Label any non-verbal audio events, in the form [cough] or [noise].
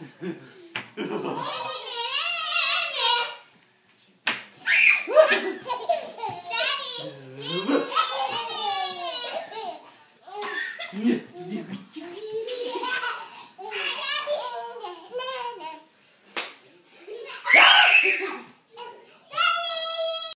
[laughs] [laughs] Yeah.